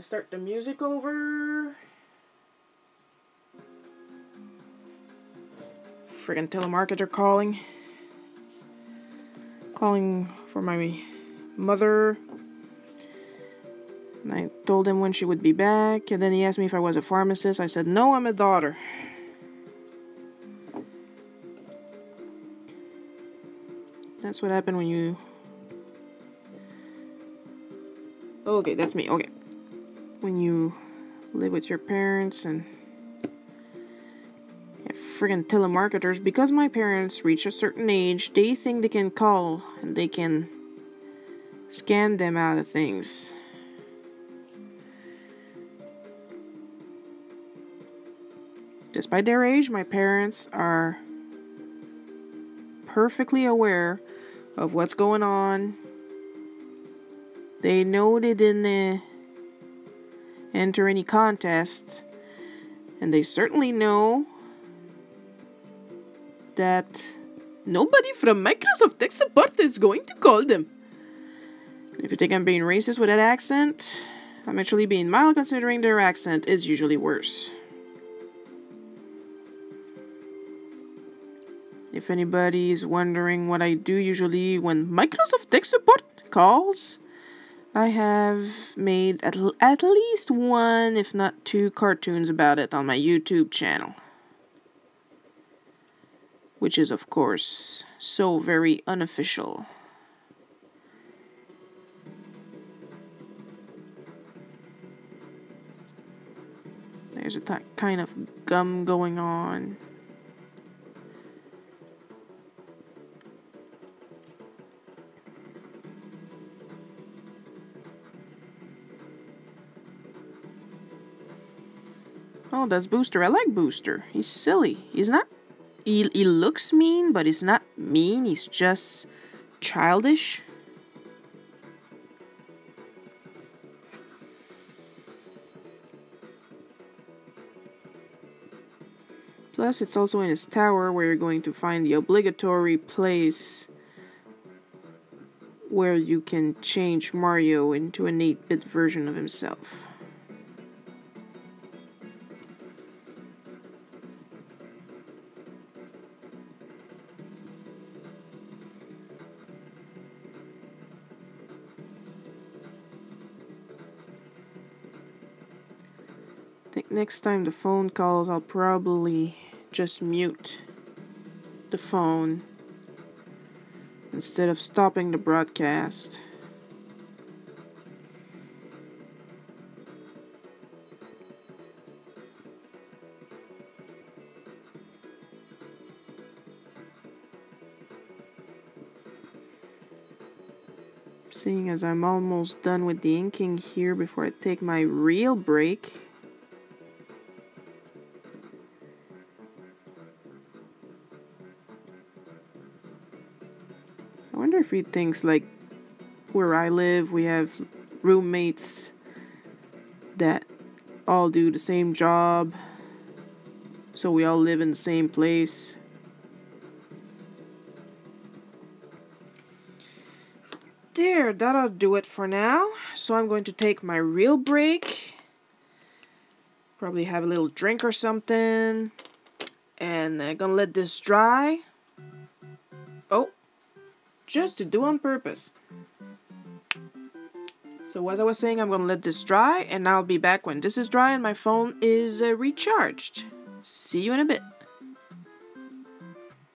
Start the music over. Friggin' telemarketer calling. Calling for my mother. And I told him when she would be back, and then he asked me if I was a pharmacist. I said, No, I'm a daughter. That's what happened when you. Okay, that's me. Okay when you live with your parents and friggin' telemarketers because my parents reach a certain age they think they can call and they can scam them out of things. Despite their age my parents are perfectly aware of what's going on. They know they didn't enter any contest. And they certainly know that nobody from Microsoft Tech Support is going to call them. If you think I'm being racist with that accent, I'm actually being mild considering their accent is usually worse. If anybody is wondering what I do usually when Microsoft Tech Support calls, I have made at, at least one, if not two, cartoons about it on my YouTube channel. Which is, of course, so very unofficial. There's a kind of gum going on. Oh, that's Booster. I like Booster. He's silly. He's not... He, he looks mean, but he's not mean. He's just childish. Plus, it's also in his tower where you're going to find the obligatory place where you can change Mario into an 8-bit version of himself. Think next time the phone calls, I'll probably just mute the phone instead of stopping the broadcast. Seeing as I'm almost done with the inking here before I take my real break. I wonder if he thinks like where I live, we have roommates that all do the same job, so we all live in the same place. There, that'll do it for now. So I'm going to take my real break. Probably have a little drink or something. And I'm gonna let this dry. Oh, just to do on purpose. So as I was saying, I'm going to let this dry and I'll be back when this is dry and my phone is uh, recharged. See you in a bit.